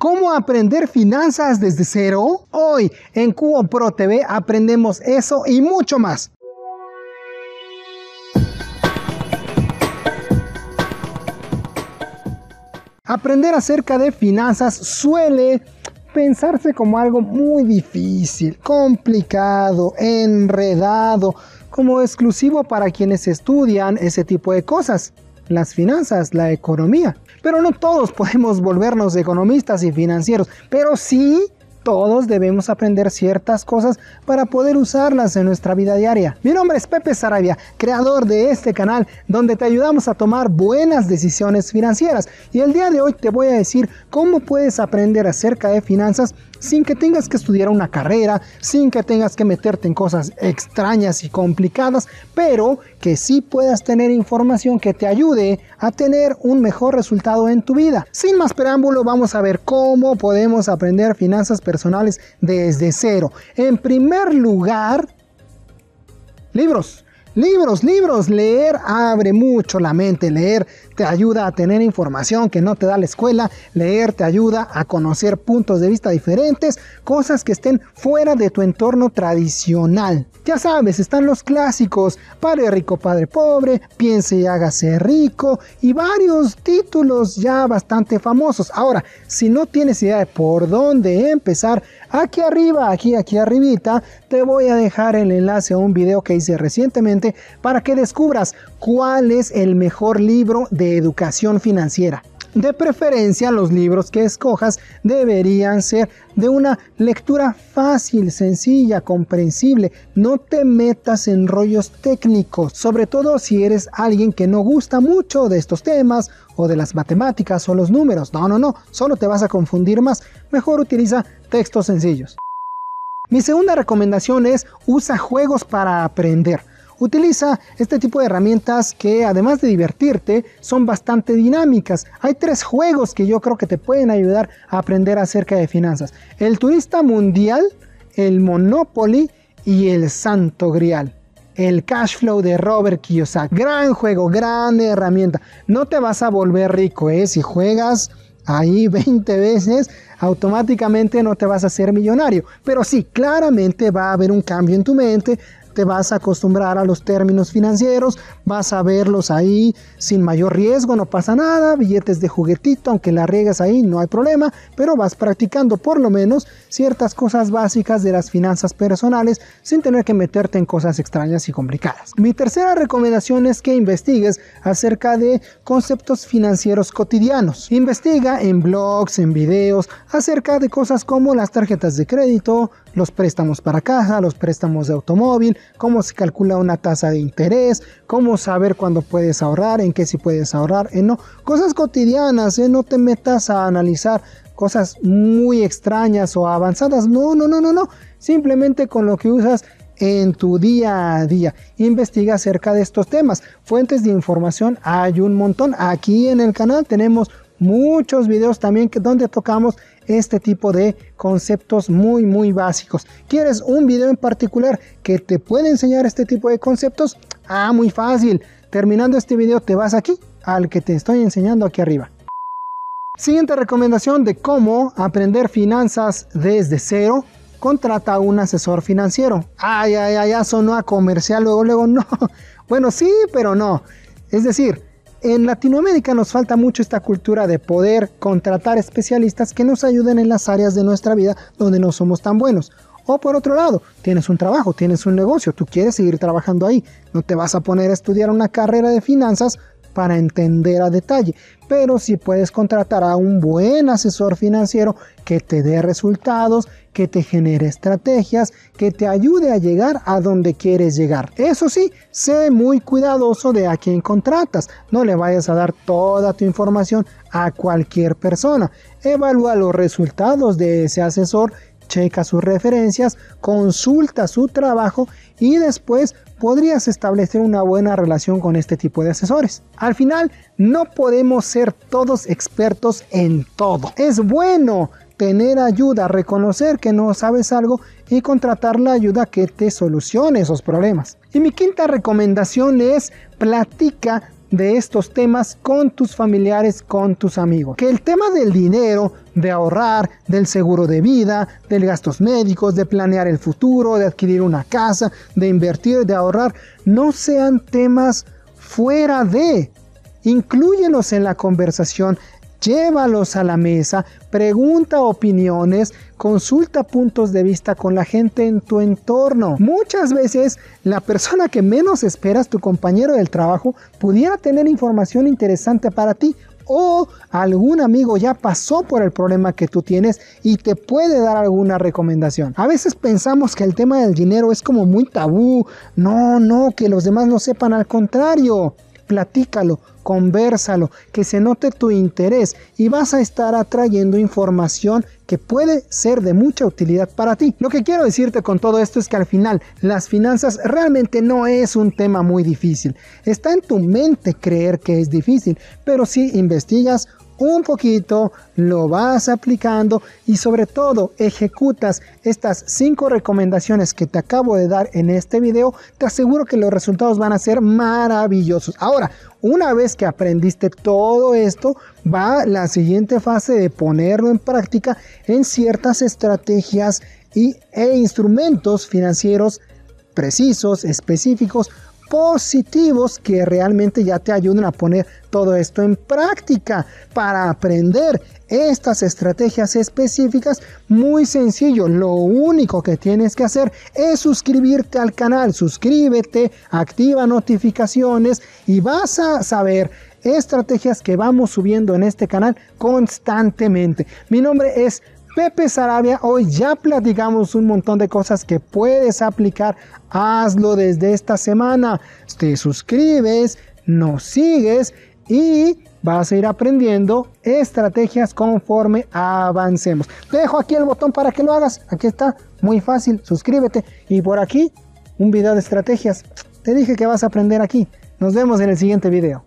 ¿Cómo aprender finanzas desde cero? Hoy en Cubo Pro TV aprendemos eso y mucho más. Aprender acerca de finanzas suele pensarse como algo muy difícil, complicado, enredado, como exclusivo para quienes estudian ese tipo de cosas, las finanzas, la economía. Pero no todos podemos volvernos economistas y financieros, pero sí todos debemos aprender ciertas cosas para poder usarlas en nuestra vida diaria. Mi nombre es Pepe Sarabia, creador de este canal donde te ayudamos a tomar buenas decisiones financieras y el día de hoy te voy a decir cómo puedes aprender acerca de finanzas sin que tengas que estudiar una carrera, sin que tengas que meterte en cosas extrañas y complicadas, pero que sí puedas tener información que te ayude a tener un mejor resultado en tu vida. Sin más preámbulo, vamos a ver cómo podemos aprender finanzas personales desde cero. En primer lugar, libros. Libros, libros, leer abre mucho la mente, leer te ayuda a tener información que no te da la escuela, leer te ayuda a conocer puntos de vista diferentes, cosas que estén fuera de tu entorno tradicional. Ya sabes, están los clásicos, Padre rico, Padre pobre, Piense y hágase rico y varios títulos ya bastante famosos. Ahora, si no tienes idea de por dónde empezar, aquí arriba, aquí, aquí arribita, te voy a dejar el enlace a un video que hice recientemente para que descubras cuál es el mejor libro de educación financiera. De preferencia, los libros que escojas deberían ser de una lectura fácil, sencilla, comprensible. No te metas en rollos técnicos, sobre todo si eres alguien que no gusta mucho de estos temas o de las matemáticas o los números. No, no, no, solo te vas a confundir más. Mejor utiliza textos sencillos. Mi segunda recomendación es usa juegos para aprender. Utiliza este tipo de herramientas que además de divertirte son bastante dinámicas. Hay tres juegos que yo creo que te pueden ayudar a aprender acerca de finanzas. El turista mundial, el Monopoly y el Santo Grial. El cash flow de Robert Kiyosaki. Gran juego, gran herramienta. No te vas a volver rico, ¿eh? Si juegas ahí 20 veces, automáticamente no te vas a hacer millonario. Pero sí, claramente va a haber un cambio en tu mente, te vas a acostumbrar a los términos financieros, vas a verlos ahí sin mayor riesgo, no pasa nada, billetes de juguetito, aunque la riegas ahí no hay problema, pero vas practicando por lo menos ciertas cosas básicas de las finanzas personales sin tener que meterte en cosas extrañas y complicadas. Mi tercera recomendación es que investigues acerca de conceptos financieros cotidianos. Investiga en blogs, en videos, acerca de cosas como las tarjetas de crédito, los préstamos para caja, los préstamos de automóvil, cómo se calcula una tasa de interés, cómo saber cuándo puedes ahorrar, en qué si puedes ahorrar, en no. Cosas cotidianas, ¿eh? no te metas a analizar cosas muy extrañas o avanzadas. No, no, no, no, no. Simplemente con lo que usas en tu día a día. Investiga acerca de estos temas. Fuentes de información hay un montón. Aquí en el canal tenemos muchos videos también que, donde tocamos este tipo de conceptos muy muy básicos. ¿Quieres un video en particular que te puede enseñar este tipo de conceptos? Ah, muy fácil. Terminando este video te vas aquí al que te estoy enseñando aquí arriba. Siguiente recomendación de cómo aprender finanzas desde cero. Contrata a un asesor financiero. Ay, ay, ay, ya sonó a comercial, luego, luego no. Bueno, sí, pero no. Es decir, en Latinoamérica nos falta mucho esta cultura de poder contratar especialistas que nos ayuden en las áreas de nuestra vida donde no somos tan buenos. O por otro lado, tienes un trabajo, tienes un negocio, tú quieres seguir trabajando ahí, no te vas a poner a estudiar una carrera de finanzas para entender a detalle, pero si puedes contratar a un buen asesor financiero que te dé resultados, que te genere estrategias, que te ayude a llegar a donde quieres llegar. Eso sí, sé muy cuidadoso de a quién contratas, no le vayas a dar toda tu información a cualquier persona. Evalúa los resultados de ese asesor checa sus referencias, consulta su trabajo y después podrías establecer una buena relación con este tipo de asesores. Al final, no podemos ser todos expertos en todo. Es bueno tener ayuda, reconocer que no sabes algo y contratar la ayuda que te solucione esos problemas. Y mi quinta recomendación es platica de estos temas con tus familiares, con tus amigos. Que el tema del dinero, de ahorrar, del seguro de vida, de gastos médicos, de planear el futuro, de adquirir una casa, de invertir, de ahorrar, no sean temas fuera de. Inclúyelos en la conversación, llévalos a la mesa, pregunta opiniones, consulta puntos de vista con la gente en tu entorno. Muchas veces la persona que menos esperas, tu compañero del trabajo, pudiera tener información interesante para ti o algún amigo ya pasó por el problema que tú tienes y te puede dar alguna recomendación. A veces pensamos que el tema del dinero es como muy tabú. No, no, que los demás no sepan. Al contrario, platícalo, conversalo, que se note tu interés y vas a estar atrayendo información que puede ser de mucha utilidad para ti. Lo que quiero decirte con todo esto es que al final las finanzas realmente no es un tema muy difícil. Está en tu mente creer que es difícil, pero si investigas un poquito, lo vas aplicando y sobre todo ejecutas estas cinco recomendaciones que te acabo de dar en este video, te aseguro que los resultados van a ser maravillosos. Ahora, una vez que aprendiste todo esto, va la siguiente fase de ponerlo en práctica en ciertas estrategias y, e instrumentos financieros precisos, específicos positivos que realmente ya te ayuden a poner todo esto en práctica para aprender estas estrategias específicas. Muy sencillo lo único que tienes que hacer es suscribirte al canal. Suscríbete activa notificaciones y vas a saber estrategias que vamos subiendo en este canal constantemente. Mi nombre es Pepe Sarabia, hoy ya platicamos un montón de cosas que puedes aplicar. Hazlo desde esta semana. Te suscribes, nos sigues y vas a ir aprendiendo estrategias conforme avancemos. Te dejo aquí el botón para que lo hagas. Aquí está, muy fácil. Suscríbete. Y por aquí, un video de estrategias. Te dije que vas a aprender aquí. Nos vemos en el siguiente video.